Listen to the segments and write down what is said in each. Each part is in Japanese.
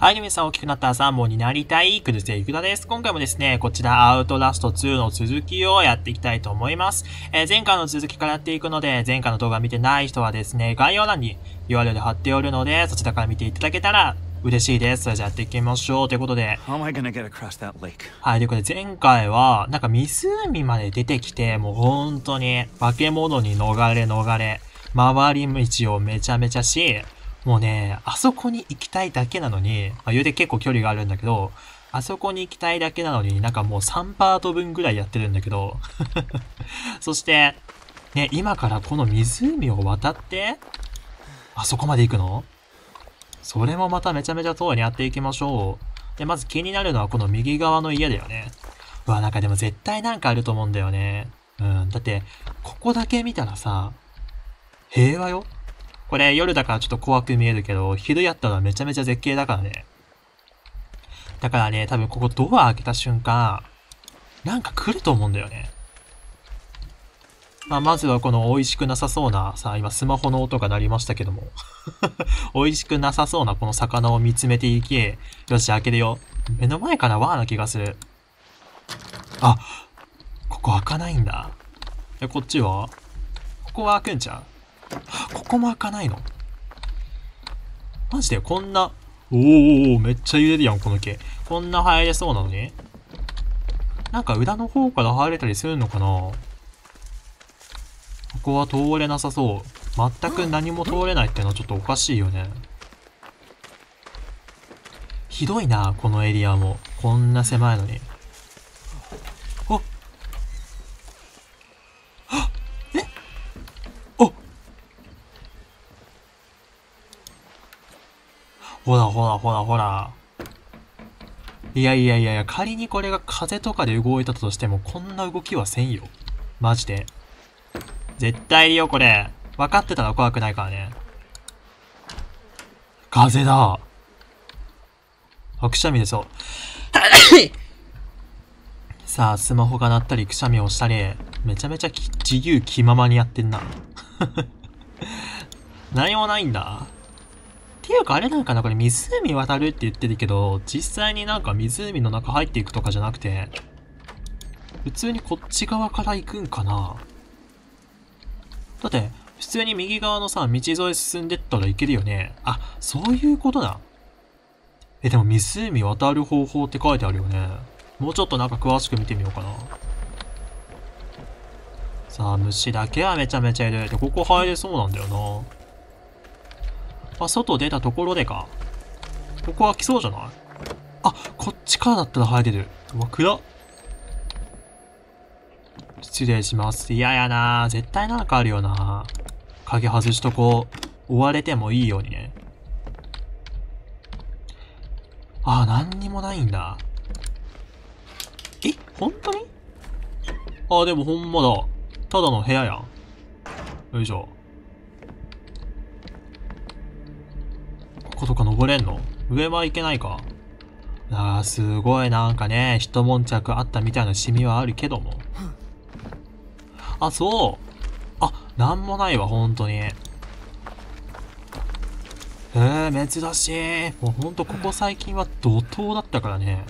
はい、皆さん大きくなったサーモンになりたい、くるせいくだです。今回もですね、こちらアウトラスト2の続きをやっていきたいと思います。えー前回の続きからやっていくので、前回の動画見てない人はですね、概要欄に URL 貼っておるので、そちらから見ていただけたら嬉しいです。それじゃあやっていきましょう。ということで?はい、ということで前回は、なんか湖まで出てきて、もう本当に化け物に逃れ逃れ、回り道をめちゃめちゃし、もうね、あそこに行きたいだけなのに、まあ、言うて結構距離があるんだけど、あそこに行きたいだけなのになんかもう3パート分ぐらいやってるんだけど、そして、ね、今からこの湖を渡って、あそこまで行くの？それもまためちゃめちゃ遠いにやっていきましょう。で、まず気になるのはこの右側の家だよね。うわ、なんかでも絶対なんかあると思うんだよね。うん。だって、ここだけ見たらさ、平和よこれ夜だからちょっと怖く見えるけど、昼やったらめちゃめちゃ絶景だからね。だからね、多分ここドア開けた瞬間、なんか来ると思うんだよね。まあ、まずはこの美味しくなさそうな、さあ、今スマホの音が鳴りましたけども。美味しくなさそうなこの魚を見つめていき、よし、開けるよ。目の前からワーな気がする。あ、ここ開かないんだ。え、こっちは？ここは開くんちゃう？ここも開かないの？マジで？こんな、おーおーめっちゃ揺れるやん、この毛。こんな入れそうなのに？なんか裏の方から入れたりするのかな？ここは通れなさそう。全く何も通れないってのはちょっとおかしいよね。ひどいな、このエリアも。こんな狭いのに。ほらほらほら。いやいやいやいや、仮にこれが風とかで動いたとしても、こんな動きはせんよ。マジで。絶対いいよ、これ。分かってたら怖くないからね。風だ。あ、くしゃみでそう。さあ、スマホが鳴ったり、くしゃみをしたり、めちゃめちゃ自由気ままにやってんな。何もないんだ。ていうか、あれなんかなこれ湖渡るって言ってるけど、実際になんか湖の中入っていくとかじゃなくて、普通にこっち側から行くんかなだって、普通に右側のさ、道沿い進んでったらいけるよね。あ、そういうことだ。え、でも湖渡る方法って書いてあるよね。もうちょっとなんか詳しく見てみようかな。さあ、虫だけはめちゃめちゃいる。で、ここ入れそうなんだよな。あ、外出たところでか。ここは来そうじゃない？あ、こっちからだったら入れる。うわ、暗っ。失礼します。嫌やな絶対なんかあるよな鍵外しとこう。追われてもいいようにね。あ、何にもないんだ。え？本当に？あ、でもほんまだ。ただの部屋やん。よいしょ。こことか登れんの？上は行けないか？あー、すごいなんかね、一悶着あったみたいなシミはあるけども。あ、そう。あ、なんもないわ、ほんとに。えー、珍しい。もうほんとここ最近は怒涛だったからね。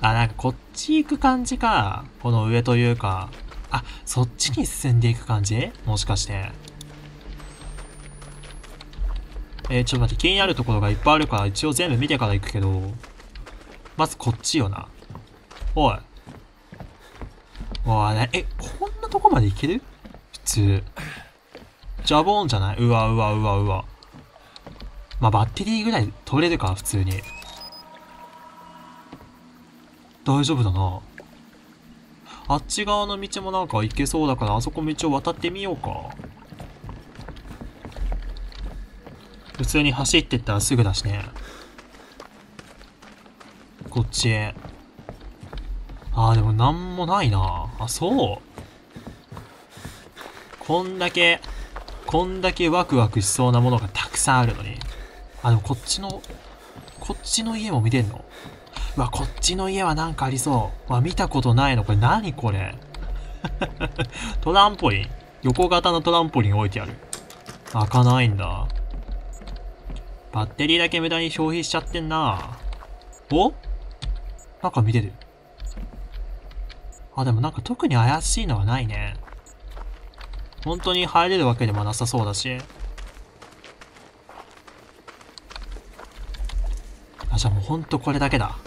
あ、なんかこっち行く感じか。この上というか。あ、そっちに進んでいく感じ？もしかして。えー、ちょっと待って、気になるところがいっぱいあるから一応全部見てから行くけど。まずこっちよな。おい。おい、ね、え、こんなとこまで行ける？普通。ジャボーンじゃない？うわうわうわうわ。まあ、バッテリーぐらい取れるか、普通に。大丈夫だな。あっち側の道もなんか行けそうだから、あそこ道を渡ってみようか。普通に走ってったらすぐだしね。こっちへ。あーでもなんもないな。あ、そう。こんだけ、こんだけワクワクしそうなものがたくさんあるのに。あ、でもこっちの、こっちの家も見てんの？うわ、こっちの家はなんかありそう。わ、見たことないの。これ何これ？トランポリン。横型のトランポリン置いてある。開かないんだ。バッテリーだけ無駄に消費しちゃってんなお？なんか見てる。あ、でもなんか特に怪しいのはないね。本当に入れるわけでもなさそうだし。あ、じゃあもうほんとこれだけだ。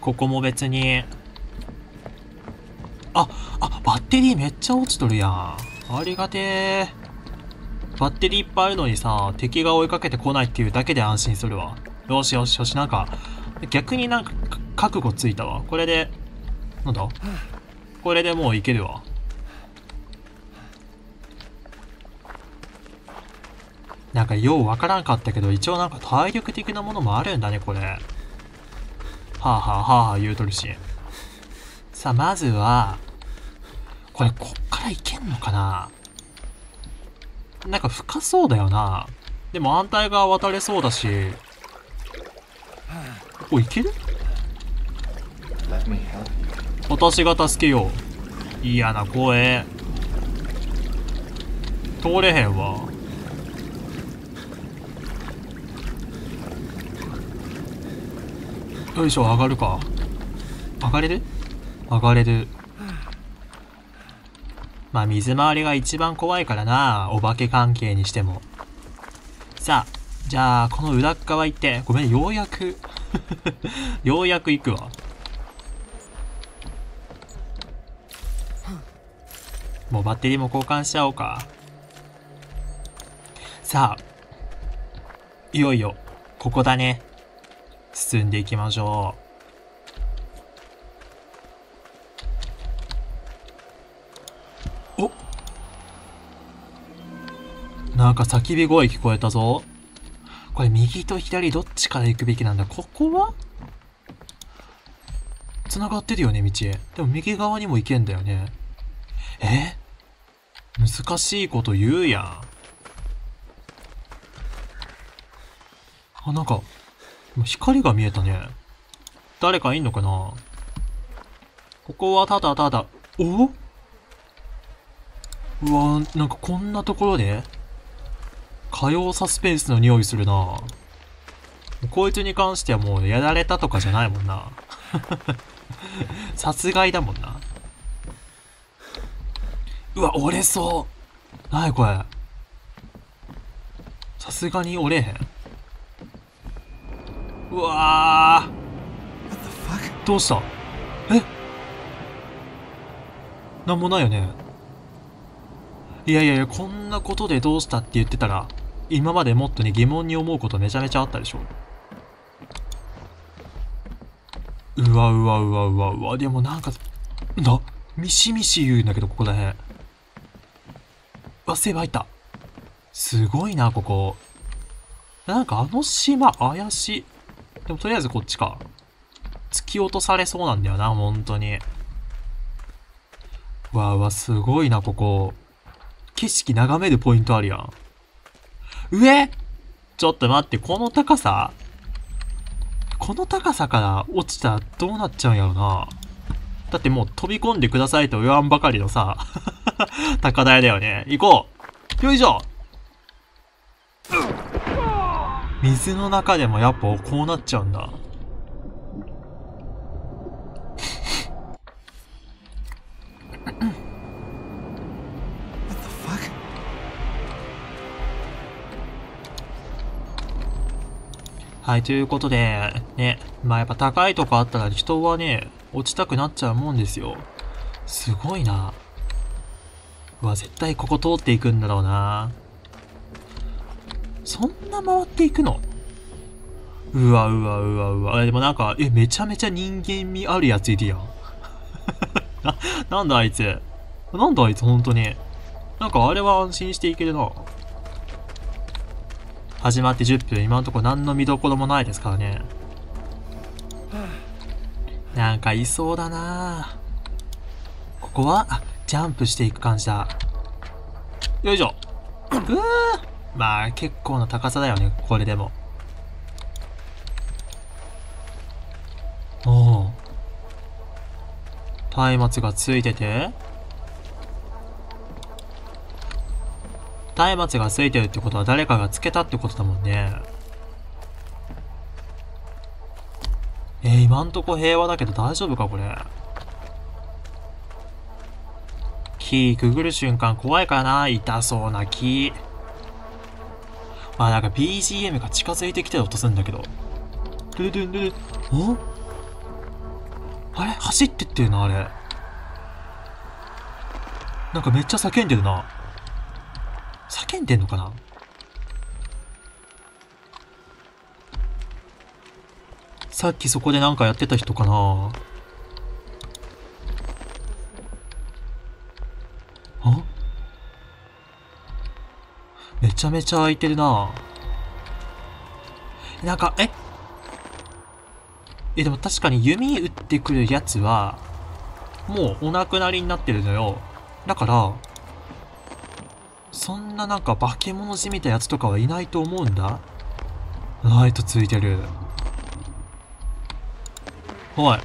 ここも別に。あ、あ、バッテリーめっちゃ落ちとるやん。ありがてー。バッテリーいっぱいあるのにさ、敵が追いかけてこないっていうだけで安心するわ。よしよしよし、なんか、逆になんか、覚悟ついたわ。これで、なんだ？これでもういけるわ。なんかようわからんかったけど、一応なんか体力的なものもあるんだね、これ。はあはあはあはあ言うとるし。さあ、まずは、これ、こっからいけんのかな？なんか深そうだよな。でも反対側渡れそうだし。お、いける？私が助けよう。嫌な声。通れへんわ。よいしょ、上がるか。上がれる？上がれる。まあ、水回りが一番怖いからな。お化け関係にしても。さあ、じゃあ、この裏側行って、ごめん、ようやく ようやく行くわ。もうバッテリーも交換しちゃおうか。さあ、いよいよ、ここだね。進んでいきましょうなんか叫び声聞こえたぞ。これ右と左どっちから行くべきなんだ？ここは？繋がってるよね、道。でも右側にも行けんだよね。え？難しいこと言うやん。あ、なんか、光が見えたね。誰かいんのかな？ここはただただ、お？うわなんかこんなところで？火曜サスペンスの匂いするなこいつに関してはもうやられたとかじゃないもんな。殺害だもんな。うわ、折れそう。なにこれ。さすがに折れへん。うわーどうしたえなんもないよねいやいやいやこんなことでどうしたって言ってたら今までもっとね疑問に思うことめちゃめちゃあったでしょうわうわうわうわうわでもなんかなミシミシ言うんだけどここらへんわセーブ入ったすごいなここなんかあの島怪しいでもとりあえずこっちか。突き落とされそうなんだよな、本当に。わあわ、すごいな、ここ。景色眺めるポイントあるやん。上？ちょっと待って、この高さ？この高さから落ちたらどうなっちゃうんやろな。だってもう飛び込んでくださいと言わんばかりのさ、高台だよね。行こうよいしょ水の中でもやっぱこうなっちゃうんだ。はい、ということで、ね、まあやっぱ高いとこあったら人はね、落ちたくなっちゃうもんですよ。すごいな。うわ、絶対ここ通っていくんだろうな。そんな回っていくの？うわうわうわうわ。でもなんか、え、めちゃめちゃ人間味あるやついるやん。な、なんだあいつ。なんだあいつ、本当に。なんかあれは安心していけるな。始まって10分、今のところ何の見どころもないですからね。なんかいそうだなここは、あ、ジャンプしていく感じだ。よいしょ。うわまあ、結構な高さだよね、これでも。おお。松明がついてて、松明がついてるってことは誰かがつけたってことだもんね。えー、今んとこ平和だけど大丈夫かこれ。木くぐる瞬間怖いかな。痛そうな木。まあなんか BGM が近づいてきてる音するんだけど。ドゥドゥドゥドゥ、あれ？走ってってるな、あれ。なんかめっちゃ叫んでるな。叫んでんのかな？さっきそこでなんかやってた人かな？あ？めちゃめちゃ空いてるな。なんか、え？え、でも確かに弓撃ってくるやつは、もうお亡くなりになってるのよ。だから、そんななんか化け物じみたやつとかはいないと思うんだ。ライトついてる。おい。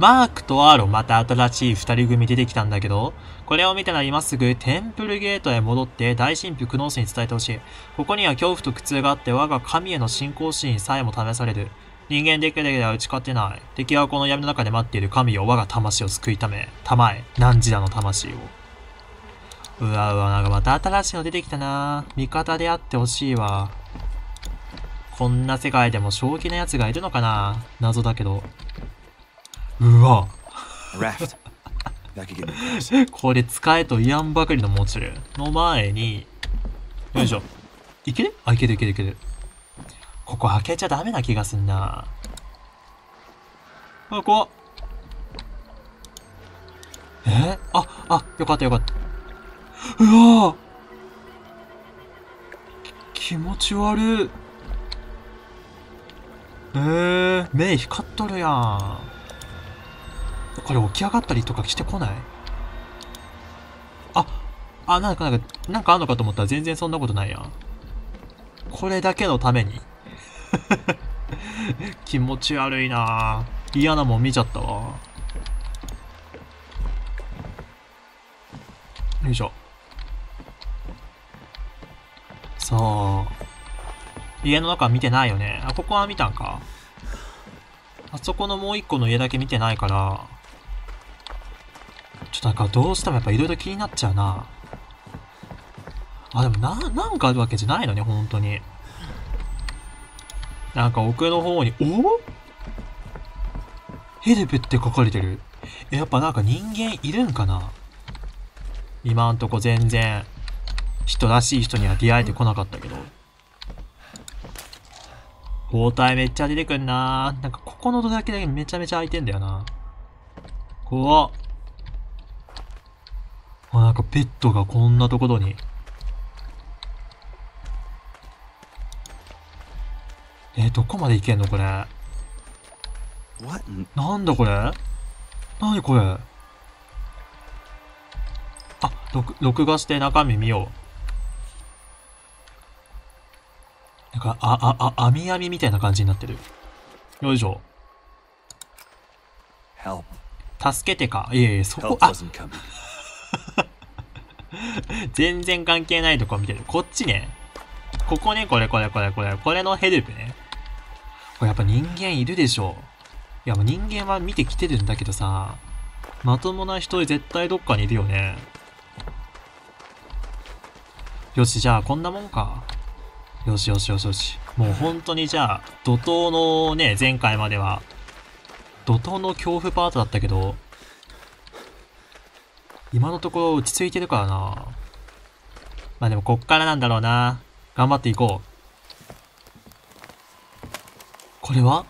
マークとアーロンまた新しい二人組出てきたんだけど、これを見たら今すぐテンプルゲートへ戻って大神父クノースに伝えてほしい。ここには恐怖と苦痛があって我が神への信仰心さえも試される。人間でけでけでは打ち勝てない。敵はこの闇の中で待っている神よ我が魂を救いため、たまえ、何時だの魂を。うわうわ、なんかまた新しいの出てきたな味方であってほしいわ。こんな世界でも正気な奴がいるのかな謎だけど。うわ。これ使えと言わんばかりの持ちる。の前に、よいしょ。いける？あ、いけるいけるいける。ここ開けちゃダメな気がすんな。あ、怖っ。え？あ、あ、よかったよかった。うわ気持ち悪い。えー、目光っとるやん。これ起き上がったりとかしてこない？あ、あ、なんか、なんか、なんかあんのかと思ったら全然そんなことないやん。これだけのために 気持ち悪いな嫌なもん見ちゃったわ。よいしょ。そう。家の中見てないよね。あ、ここは見たんか。あそこのもう一個の家だけ見てないから、ちょっとなんかどうしてもやっぱ色々気になっちゃうな。あ、でもな、なんかあるわけじゃないのね、本当に。なんか奥の方に、お？ヘルプって書かれてる。やっぱなんか人間いるんかな今んとこ全然、人らしい人には出会えてこなかったけど。包帯めっちゃ出てくんななんかここのドだけだけめちゃめちゃ開いてんだよな。怖っ。あ、なんかペットがこんなところに。えー、どこまで行けんのこれ？なんだこれ？なにこれ？あ、録、録画して中身見よう。なんか、あ、あ、あ、網網みたいな感じになってる。よいしょ。助けてか。いえいえ、そこ、あ 全然関係ないとこ見てる。こっちね。ここね、これこれこれこれ。これのヘルプね。これやっぱ人間いるでしょ。いや、もう人間は見てきてるんだけどさ、まともな人絶対どっかにいるよね。よし、じゃあこんなもんか。よしよしよしよし。もう本当にじゃあ、怒涛のね、前回までは、怒涛の恐怖パートだったけど、今のところ落ち着いてるからな。まあでもこっからなんだろうな。頑張っていこう。これは？